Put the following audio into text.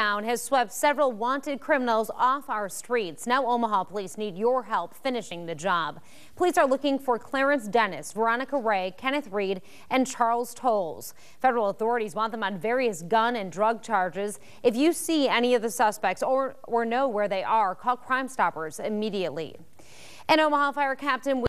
Has swept several wanted criminals off our streets. Now Omaha police need your help finishing the job. Police are looking for Clarence Dennis, Veronica Ray, Kenneth Reed, and Charles Tolles. Federal authorities want them on various gun and drug charges. If you see any of the suspects or, or know where they are, call Crime Stoppers immediately. And Omaha Fire Captain